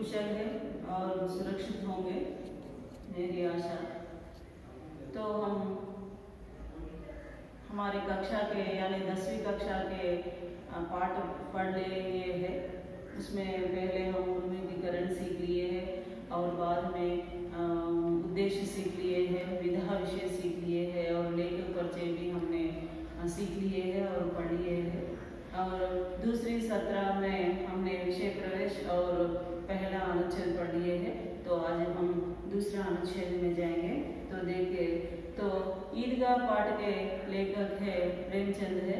कुशल है और सुरक्षित होंगे, मेरी आशा। तो हम हमारे कक्षा के, यानी दसवीं कक्षा के पाठ पढ़ लिए हैं। उसमें पहले हम उन्मुखीकरण सीख लिए हैं और बाद में उद्देश्य सीख लिए हैं, विधा विषय सीख लिए हैं और लेखक परिचय भी हमने सीख लिए हैं और पढ़ लिए हैं। और दूसरी सत्रह में हमने विषय प्रवेश और पहला अनुच्छेद पढ़ लिए हैं तो आज हम दूसरा अनुच्छेद में जाएँगे। तो देखिए तो ईदगाह पाठ के लेखक है प्रेमचंद है,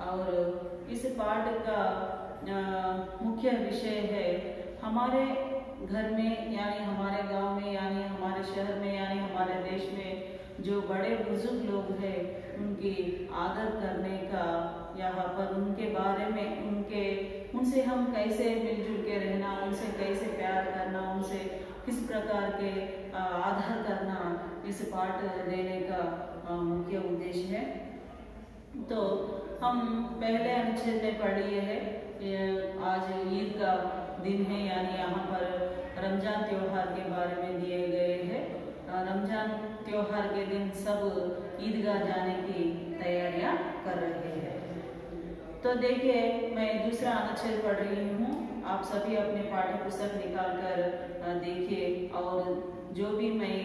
और इस पाठ का मुख्य विषय है हमारे घर में, यानी हमारे गाँव में, यानी हमारे शहर में, यानी हमारे देश में जो बड़े बुज़ुर्ग लोग हैं, उनकी आदर करने का यहाँ पर उनके बारे में, उनके उनसे हम कैसे मिलजुल के रहना, उनसे कैसे प्यार करना, उनसे किस प्रकार के आदर करना, इस पाठ देने का मुख्य उद्देश्य है। तो हम पहले अनुच्छेद में पढ़ लिए है। आज ईद का दिन है, यानी यहाँ पर रमज़ान त्योहार के बारे में दिए गए हैं। रमज़ान त्योहार के दिन सब ईदगाह जाने की तैयारियाँ कर रहे हैं। तो देखिए, मैं दूसरा अनुच्छेद पढ़ रही हूँ। आप सभी अपने पाठ्य पुस्तक निकाल कर देखिए और जो भी मैं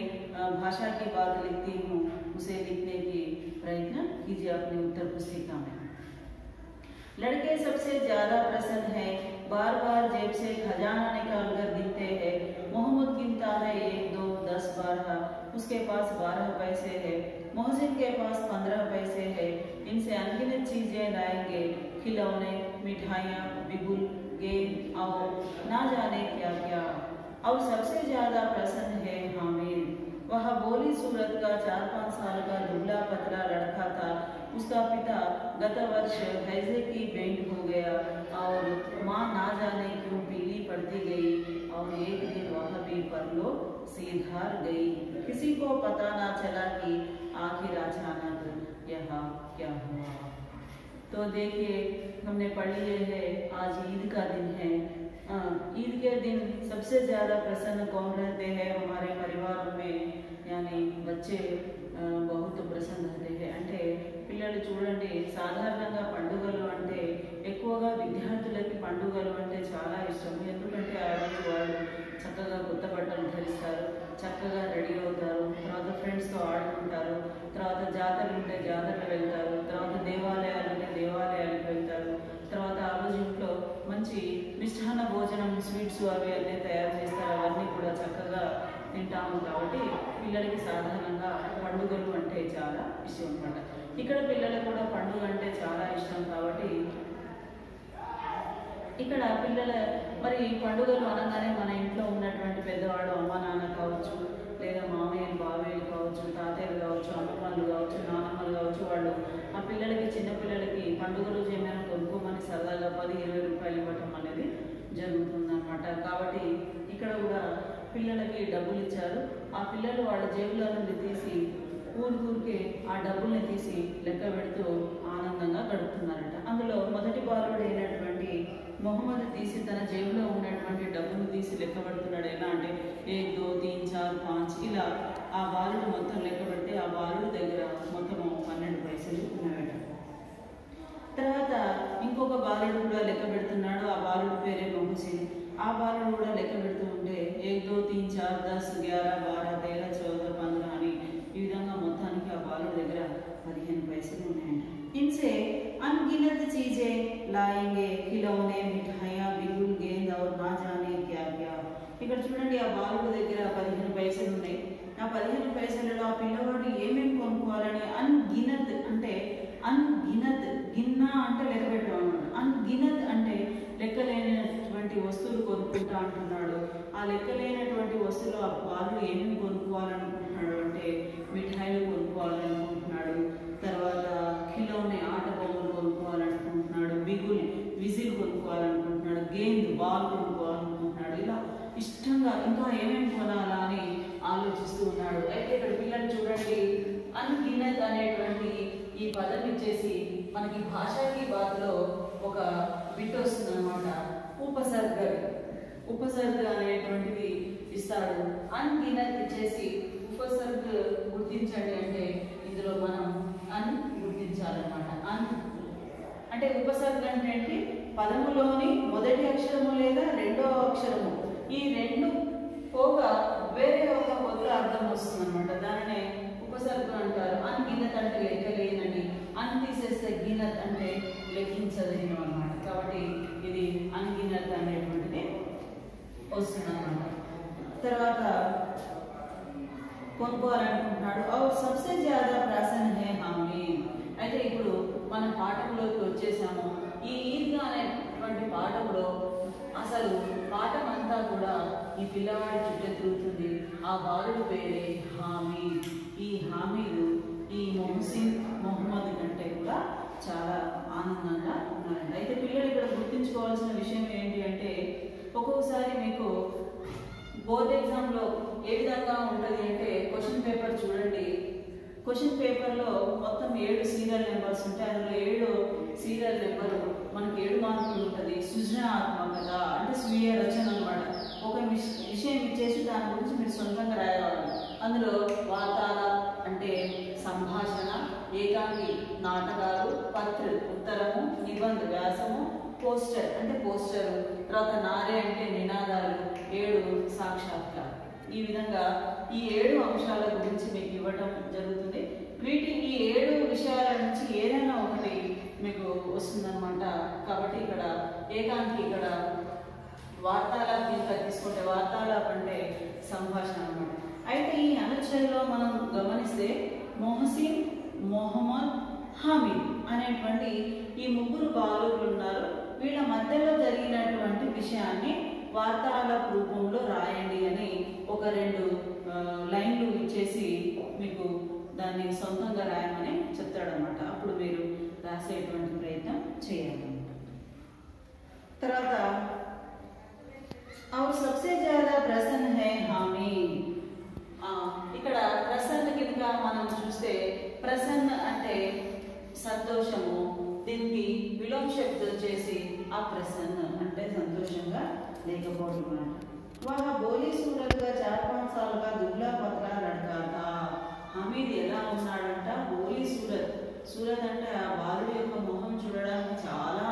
भाषा की बात लिखती हूँ, उसे लिखने की प्रयत्न कीजिए अपनी उत्तर पुस्तिका में। लड़के सबसे ज़्यादा प्रसन्न है। बार बार जेब से खजाना निकाल कर गिनते हैं। मोहम्मद गिनता है एक, दो, दस, बारह, उसके पास बारह पैसे है। मोहसिन के पास पंद्रह पैसे है। इनसे अनगिनत चीज़ें लाएँगे। खिलौने, मिठाइयाँ, बिगुल, गेंद और ना जाने क्या क्या। और सबसे ज़्यादा प्रसन्न है हामिद। वह बोली सूरत का चार पाँच साल का दुबला पतला लड़का था। उसका पिता गत वर्ष हैजे की बेंट हो गया और माँ ना जाने क्यों पीली पड़ती गई और एक दिन वह भी परलो सीधार गई। किसी को पता ना चला कि आखिर अचानक यहाँ क्या हुआ तो देखिए हमने पढ़ लिए है आज ईद का दिन है अ, ईद के दिन सबसे ज्यादा प्रसन्न कौन रहते हैं हमारे परिवार में यानी बच्चे अ, बहुत ప్రసన్న रहते हैं అంటే పిల్లలు చూడండి సాధారణంగా పండుగలు అంటే ఎక్కువగా విద్యార్థులకి పండుగలు అంటే చాలా ఇష్టం ఎందుకంటే ఆ రోజు వాళ్ళు చక్కగా కొత్త బట్టలు ధరిస్తారు చక్కగా రెడీ అవుతారు తర్వాత ఫ్రెండ్స్తో ఆడుకుంటారు. తర్వాత జాతరలు ఉంటే జాతరలు వెళ్తారు. తర్వాత దేవాలయాలు ఉంటే దేవాలయాలకు వెళ్తారు. తర్వాత ఆ రోజు ఇంట్లో మంచి మిష్టాన్న భోజనం స్వీట్స్ అవి అన్నీ తయారు చేస్తారు. అవన్నీ కూడా చక్కగా తింటాము కాబట్టి పిల్లలకి సాధారణంగా పండుగలు అంటే చాలా ఇష్టం అనమాట ఇక్కడ పిల్లలకు కూడా పండుగ అంటే చాలా ఇష్టం కాబట్టి ఇక్కడ పిల్లల మరి పండుగలు అనగానే మన ఇంట్లో ఉన్నటువంటి పెద్దవాడు అమ్మ నాన్న కావచ్చు లేదా మామయ్యలు బావయ్యలు కావచ్చు తాతయ్యలు కావచ్చు అమ్మమ్మలు కావచ్చు నాన్నమ్మలు కావచ్చు వాళ్ళు ఆ పిల్లలకి చిన్నపిల్లలకి పండుగ రోజు ఏమైనా కొనుక్కోమని సరదాగా పది ఇరవై రూపాయలు ఇవ్వటం అనేది జరుగుతుందన్నమాట. కాబట్టి ఇక్కడ కూడా పిల్లలకి డబ్బులు ఇచ్చారు. ఆ పిల్లలు వాళ్ళ జేబుల నుండి తీసి ఊరికే ఆ డబ్బుల్ని తీసి లెక్క పెడుతూ ఆనందంగా గడుపుతున్నారంట. అందులో మొదటి బాలుడు అయినటువంటి మొహమ్మద్ తీసి తన జేబులో ఉన్నటువంటి డబ్బులు తీసి లెక్కబడుతున్నాడు ఎలా అంటే ఏ దో తీన్ చార్ పాంచ్ ఇలా ఆ బాలుడు మొత్తం లెక్కబడితే ఆ బాలుడు దగ్గర మొత్తం పన్నెండు పైసలు ఉన్నాయట. తర్వాత ఇంకొక బాలుడు కూడా లెక్క పెడుతున్నాడు. ఆ బాలుడు పేరే మొహసీన్. ఆ బాలుడు కూడా లెక్క పెడుతూ ఉంటే ఏ దో తీన్ చార్ దస్ గ్యారా బారా తేర చౌద పంద్ర అని ఈ విధంగా మొత్తానికి ఆ బాలుడు దగ్గర పదిహేను పైసలు ఉన్నాయంట. ఇన్సే అన్గినత్ చీజే లాయి పైసలలో ఆ పిల్లవాడు ఏమేమి కొనుక్కోవాలని అన్గినత్ అంటే అన్గినత్ గిన్నా అంటే లెక్క పెట్టడం అన్నమాట. అన్గినత్ అంటే లెక్కలేనటువంటి వస్తువులు కొనుక్కుంటా అంటున్నాడు. ఆ లెక్కలేనటువంటి వస్తువులు ఆ బాలు ఏమేమి కొనుక్కోవాలనుకుంటున్నాడు అంటే మిఠాయిలు కొనుక్కోవాలనుకుంటున్నాడు తర్వాత ఖిలోనే ఆట బొమ్మలు కొనుక్కోవాలనుకుంటున్నాడు బిగుల్ విజిల్ కొనుక్కోవాలనుకుంటున్నాడు గేమ్ బాల్ కొనుక్కోవాలనుకుంటున్నాడు ఇలా ఇష్టంగా ఇంకా ఏమేమి కొనాలా అని ఆలోచిస్తూ అంటే ఇక్కడ పిల్లలు చూడండి అన్గినల్ అనేటువంటి ఈ పదం ఇచ్చేసి మనకి భాషాకి బాధలో ఒక బిట్ వస్తుంది అనమాట ఉపసర్గ. ఉపసర్గ అనేటువంటిది ఇస్తాడు. అన్గినల్ ఇచ్చేసి ఉపసర్గ గుర్తించండి అంటే ఇందులో మనం అన్ గుర్తించాలన్నమాట. అన్ అంటే ఉపసర్గ అంటే ఏంటి? పదములోని మొదటి అక్షరము లేదా రెండో అక్షరము. ఈ రెండు పోగా వేరే ఒక పదం వస్తుంది అనమాట దానినే ఉపసర్గం అంటారు. అంగినత అంటే లెక్కలేనని అని తీసేస్తే గీనత్ అంటే లెక్కించలేను అనమాట కాబట్టి ఇది అంగినత్ అనేటువంటిది వస్తుంది అనమాట తర్వాత కొనుక్కోవాలనుకుంటున్నాడు. ఓ సబ్సే జాదా ప్రాసన్ హే హామీ అయితే ఇప్పుడు మన పాఠంలోకి వచ్చేసాము. ఈ ఈద్గా అనేటువంటి పాఠంలో అసలు పాఠం అంతా కూడా ఈ పిల్లవాడి చుట్టూ తిరుగుతుంది ఆ బాలుడి పేరే హామీ ఈ హామీలు ఈ మొహసిన్ మొహమ్మద్ కంటే కూడా చాలా ఆనందంగా ఉన్నారండి అయితే పిల్లలు ఇక్కడ గుర్తుంచుకోవాల్సిన విషయం ఏంటి అంటే ఒక్కొక్కసారి మీకు బోర్డ్ ఎగ్జామ్లో ఏ విధంగా ఉంటుంది అంటే క్వశ్చన్ పేపర్ చూడండి. క్వశ్చన్ పేపర్లో మొత్తం ఏడు సీరియల్ నెంబర్స్ ఉంటాయి. అందులో ఏడు సీరియల్ నెంబర్ మనకి ఏడు మార్కులు ఉంటుంది. సృజనాత్మకత అంటే స్వీయ రచనలు అనమాట ఒక విష- విషయం ఇచ్చేసి దాని గురించి మీరు సొంతంగా రాయవాలి అందులో వార్తాల అంటే సంభాషణ ఏకాంగి నాటకాలు పత్ర ఉత్తరము నిబంధ వ్యాసము పోస్టర్ అంటే పోస్టర్ తర్వాత నారే అంటే నినాదాలు ఏడు సాక్షాత్కారం ఈ విధంగా ఈ ఏడు అంశాల గురించి మీకు ఇవ్వటం జరుగుతుంది. వీటి ఈ ఏడు విషయాల నుంచి ఏదైనా ఒకటి మీకు వస్తుందన్నమాట. కాబట్టి ఇక్కడ ఏకాంకి ఇక్కడ వార్తాలాప్ కనుక తీసుకుంటే వార్తాలాప్ అంటే సంభాషణ అనమాట అయితే ఈ అనుచరులో మనం గమనిస్తే మొహసిన్ మొహమ్మద్ హామీద్ అనేటువంటి ఈ ముగ్గురు బాలురు ఉన్నారు. వీళ్ళ మధ్యలో జరిగినటువంటి విషయాన్ని వార్తాలాప్ రూపంలో రాయండి అని ఒక రెండు ఆ, లైన్లు ఇచ్చేసి మీకు దాన్ని సొంతంగా రాయమని చెప్తాడనమాట అప్పుడు మీరు రాసేటువంటి ప్రయత్నం చేయాలి తర్వాత और सबसे ज्यादा प्रसन्न है हामी ఆ, ఇక్కడ ప్రసన్న కింద మనం చూస్తే ప్రసన్న అంటే సంతోషము దీనికి విలోమ చేసి వచ్చేసి ప్రసన్న అంటే సంతోషంగా లేకపోవడం వాళ్ళ వహ బోలీ సూడలుగా చారపాంసాలుగా దుర్లా పత్రాలు నడకాత హమీద్ ఎలా ఉన్నాడంట బోలీ సూరత్. సూరత్ అంటే ఆ బాలుడి యొక్క మొహం చూడడానికి చాలా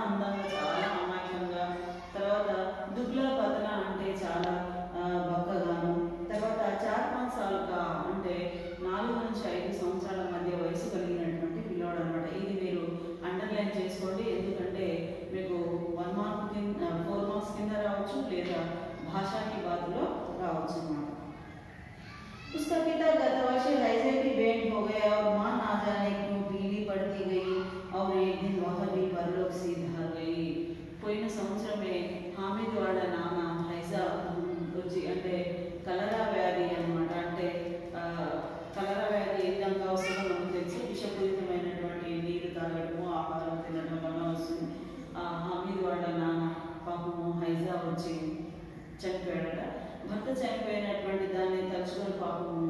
చనిపోయినటువంటి దాన్ని తలుచుకొని పాపం